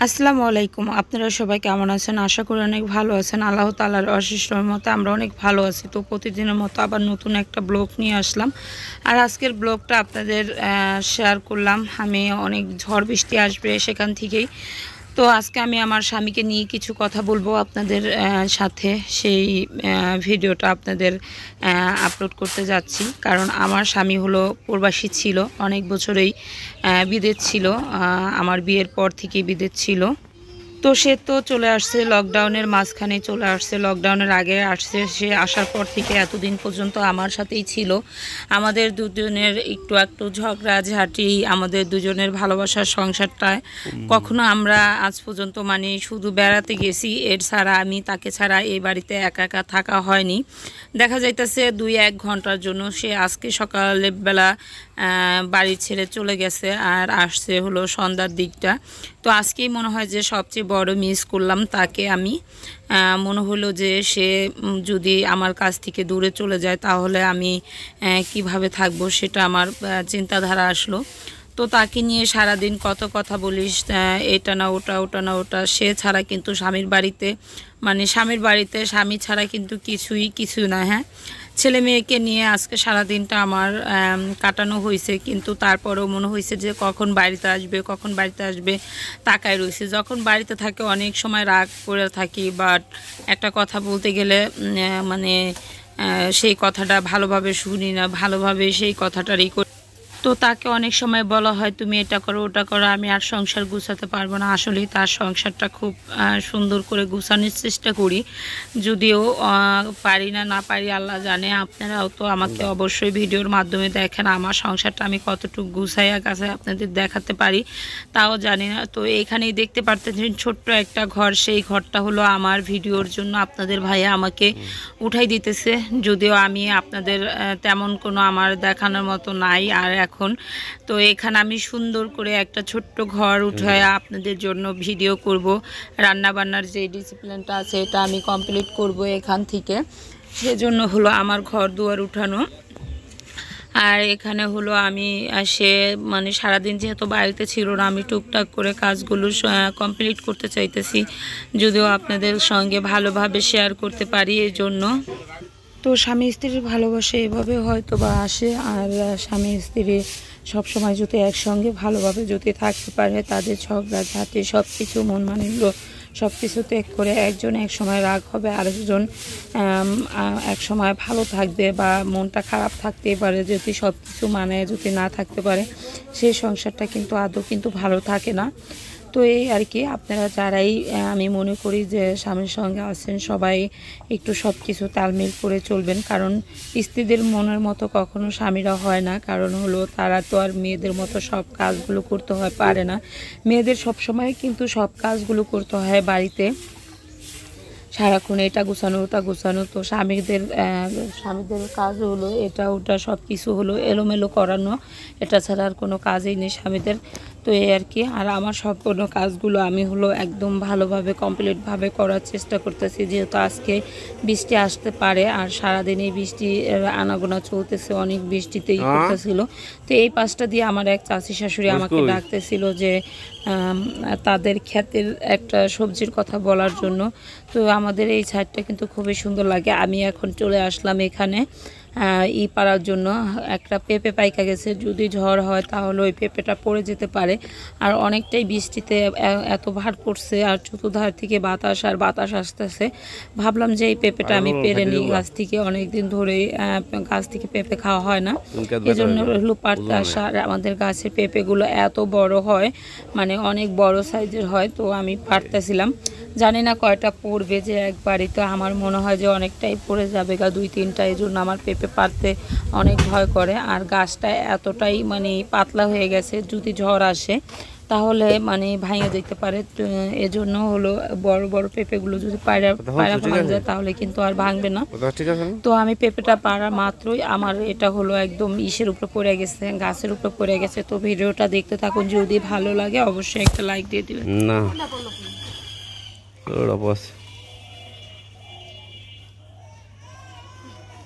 আসসালামু আলাইকুম। আপনারা সবাই কেমন আছেন? আশা করি অনেক ভালো আছেন। আল্লাহ তালার অশেষ মতো আমরা অনেক ভালো আছি। তো প্রতিদিনের মতো আবার নতুন একটা ব্লগ নিয়ে আসলাম। আর আজকের ব্লগটা আপনাদের শেয়ার করলাম। আমি অনেক ঝড় বৃষ্টি আসবে সেখান থেকেই। তো আজকে আমি আমার স্বামীকে নিয়ে কিছু কথা বলব আপনাদের সাথে। সেই ভিডিওটা আপনাদের আপলোড করতে যাচ্ছি। কারণ আমার স্বামী হলো প্রবাসী ছিল, অনেক বছরেই বিদেশ ছিল আমার বিয়ের পর থেকে বিদেশ ছিল। তো সে তো চলে আসছে লকডাউনের মাঝখানে চলে আসছে। লকডাউনের আগে আসছে সে আসার পর থেকে এতদিন পর্যন্ত আমার সাথেই ছিল। আমাদের দুজনের একটু একটু ঝগড়া ঝাঁটি আমাদের দুজনের ভালোবাসার সংসারটায়। কখনো আমরা আজ পর্যন্ত মানে শুধু বেড়াতে গেছি এর ছাড়া আমি তাকে ছাড়া এই বাড়িতে একা একা থাকা হয়নি। দেখা যাইতেছে দুই এক ঘণ্টার জন্য সে আজকে সকালবেলা বাড়ি ছেড়ে চলে গেছে আর আসছে হলো সন্ধ্যার দিকটা। তো আজকেই মনে হয় যে সবচেয়ে বড় মিস করলাম তাকে আমি। মনে হলো যে সে যদি আমার কাছ থেকে দূরে চলে যায় তাহলে আমি কীভাবে থাকব সেটা আমার চিন্তাধারা আসলো। তো তাকে নিয়ে সারাদিন কত কথা বলিস এটা না, ওটা ওটা না, ওটা। সে ছাড়া কিন্তু স্বামীর বাড়িতে মানে স্বামীর বাড়িতে স্বামী ছাড়া কিন্তু কিছুই কিছু না হ্যাঁ? ছেলে মেয়েকে নিয়ে আজকে সারা দিনটা আমার কাটানো হয়েছে। কিন্তু তারপরেও মনে হয়েছে যে কখন বাড়িতে আসবে, কখন বাড়িতে আসবে, তাকায় রয়েছে। যখন বাড়িতে থাকে অনেক সময় রাগ করে থাকি বাট একটা কথা বলতে গেলে মানে সেই কথাটা ভালোভাবে শুনি না, ভালোভাবে সেই কথাটারই তো তাকে অনেক সময় বলা হয় তুমি এটা করো ওটা করো আমি আর সংসার গুছাতে পারব না। আসলেই তার সংসারটা খুব সুন্দর করে গুছানোর চেষ্টা করি। যদিও পারি না না পারি আল্লাহ জানে। আপনারাও তো আমাকে অবশ্যই ভিডিওর মাধ্যমে দেখেন আমার সংসারটা আমি কতটুকু গুছাইয়া গাছাই আপনাদের দেখাতে পারি। তাও জানি না। তো এখানেই দেখতে পারতেছেন ছোট্ট একটা ঘর। সেই ঘরটা হলো আমার ভিডিওর জন্য আপনাদের ভাইয়া আমাকে উঠাই দিতেছে। যদিও আমি আপনাদের তেমন কোনো আমার দেখানোর মতো নাই। আর এখন তো এখানে আমি সুন্দর করে একটা ছোট্ট ঘর উঠায় আপনাদের জন্য ভিডিও করব। রান্না বান্নার যে ডিসিপ্লিনটা আছে এটা আমি কমপ্লিট করব এখান থেকে। সেজন্য হলো আমার ঘর দুয়ার উঠানো। আর এখানে হলো আমি সে মানে সারাদিন যেহেতু বাড়িতে ছিল না আমি টুকটাক করে কাজগুলো কমপ্লিট করতে চাইতেছি। যদিও আপনাদের সঙ্গে ভালোভাবে শেয়ার করতে পারি এই জন্য তো স্বামী স্ত্রীর ভালোবাসা এভাবে হয়তো বা আসে, আর স্বামী স্ত্রী সবসময় যদি একসঙ্গে ভালোভাবে যদি থাকতে পারে, তাদের ঝগড়া, ঝাঁটি সব কিছু মন মানিল সব কিছু ত্যাগ করে একজন এক সময় রাগ হবে, আরেকজন এক সময় ভালো থাকবে বা মনটা খারাপ থাকতেই পারে, যদি সব কিছু মানে যদি না থাকতে পারে, সেই সংসারটা কিন্তু আদৌ কিন্তু ভালো থাকে না। তো এই আর কি। আপনারা যারাই আমি মনে করি যে স্বামীর সঙ্গে আছেন, সবাই একটু সব কিছু তালমিল করে চলবেন। কারণ স্ত্রীদের মনের মতো কখনো স্বামীরা হয় না। কারণ হলো তারা তো আর মেয়েদের মতো সব কাজগুলো করতে হয়, পারে না। মেয়েদের সব সময় কিন্তু সব কাজগুলো করতে হয় বাড়িতে। সারাক্ষণ এটা গুছানো, ওটা গুছানো। তো স্বামীদের স্বামীদের কাজ হলো এটা, ওটা সব কিছু হলো এলোমেলো করানো। এটা ছাড়া আর কোনো কাজই নেই স্বামীদের। তো এই আর কি। আর আমার সম্পূর্ণ কাজগুলো আমি হলো একদম ভালোভাবে কমপ্লিটভাবে করার চেষ্টা করতেছি। যেহেতু আজকে বৃষ্টি আসতে পারে আর সারাদিন এই বৃষ্টি আনাগোনা চলতেছে অনেক বৃষ্টিতেই করতেছিল তো এই পাশটা দিয়ে আমার এক চাষি শাশুড়ি আমাকে ডাকতেছিল যে তাদের ক্ষেতের একটা সবজির কথা বলার জন্য। তো আমাদের এই ছাদটা কিন্তু খুবই সুন্দর লাগে। আমি এখন চলে আসলাম এখানে। ই পাড়ার জন্য একটা পেঁপে পাইকা গেছে। যদি ঝড় হয় তাহলে ওই পেঁপেটা পড়ে যেতে পারে। আর অনেকটাই বৃষ্টিতে এত ভার পড়ছে আর চতুর্ধার থেকে বাতাস আর বাতাস আসতেছে। ভাবলাম যে এই পেঁপেটা আমি পেরে নিই। গাছ থেকে অনেক দিন ধরে গাছ থেকে পেঁপে খাওয়া হয় না। এই জন্য হলো আসা আর আমাদের গাছের পেঁপেগুলো এত বড় হয় মানে অনেক বড় সাইজের হয় তো আমি পারতেছিলাম। জানি না কয়টা পড়বে যে একবারই তো আমার মনে হয় যে অনেকটাই পড়ে যাবে গা দুই তিনটা এই জন্য আমার পেঁপে পারতে অনেক ভয় করে। আর গাছটা এতটাই মানে পাতলা হয়ে গেছে যদি ঝড় আসে তাহলে মানে ভাঙে যেতে পারে। এজন্য হলো বড় বড় পেঁপেগুলো যদি পায়রা পায়রা ভাঙা যায় তাহলে কিন্তু আর ভাঙবে না। তো আমি পেঁপেটা পাড়া মাত্রই আমার এটা হলো একদম ইসের উপরে পড়ে গেছে গাছের উপরে পড়ে গেছে। তো ভিডিওটা দেখতে থাকুন যদি ভালো লাগে অবশ্যই একটা লাইক দিয়ে দিবেন। না।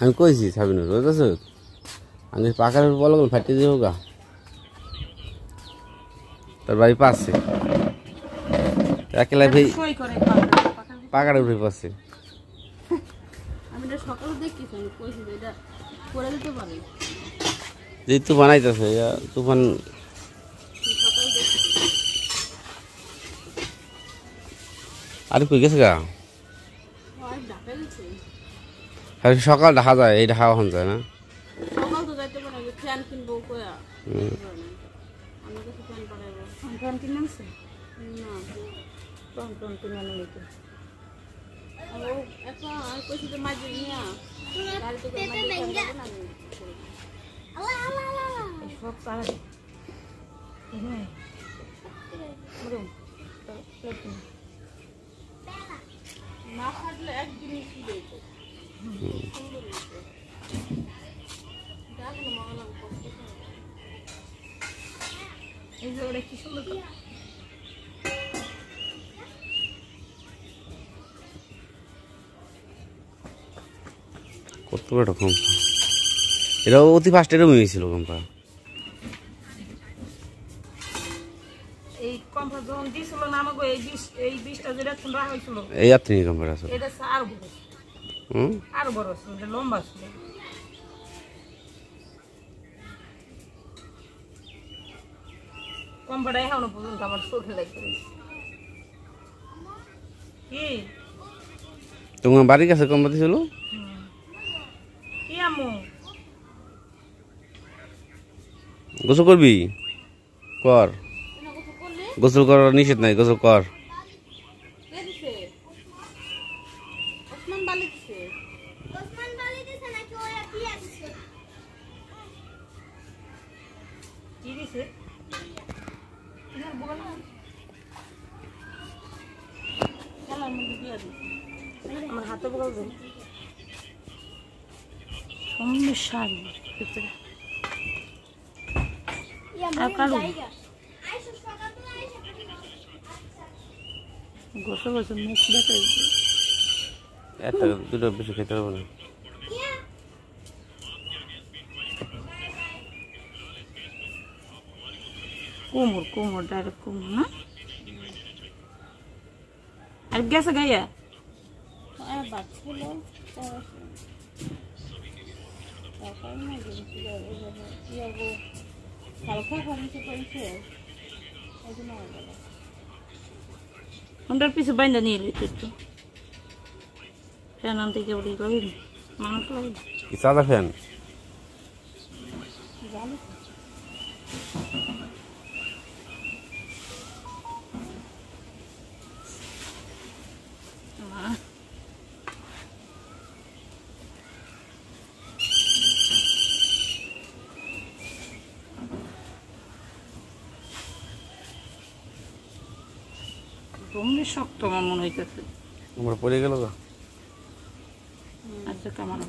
আমি কইছি সাবিনুর আছো আমি পাকার বলো ফাটিয়ে দিব গা। তোর বাড়ি পাচ্ছে একলা ভাই পাকার আমি কইছি যে তুফান আইতেছে তুফান আর কই গেছে গা? ঢাকা গেছে আর সকাল দেখা যায় এই দেখা হন যায় না। সকাল তো যাইতে পারে যে ফ্যান কিনবো কয়া। হুম। আমার কাছে ফ্যান পাঠাবো ফোন কিনে না। ফোন টোন কিনে আনো নাকি? আর ও একটা আমি কইছি যে মাঝে নিয়া। গাড়িতে করে মাঝে। সব হ্যাঁ বলুন না ফাটলে এক জিনিস দেই তো দেখো মনে লাগে কষ্ট করে। এই যে ওরা কি সুন্দর করে কত বড় কম্পা এটা অতি ফার্স্ট এরকম হয়েছিল কম্পা। এই দিছিল আপনি কম্পাটা আছে আরও বড়। লম্বা ছিল। কম্পাটা এখনও পর্যন্ত আমার চোখে লাগছে কি? তোমার বাড়ির কাছে কম্পা ছিল কি আমু গোসল করবি? কর। গোসল করার নিষেধ নাই গোসল কর। কে দিছে ওসমান বালি আর কালো? গোসল গোসল মুখ দেখে একটা দুটো বেশি খেতে পারব না। কোমর কোমর ডাইরেক্ট কোমর না? আর গেছে গাইয়া? আর ওটার পিছু বাইন্দা নিয়ে এলি একটু ফ্যান আনতে গিয়ে বলি লাগবে মানুষ লাগবে সাদা ফ্যান জানি না তুমি শক্ত আমার মনে হইতেছে। আমার পড়ে গেল গা। আচ্ছা কামানো।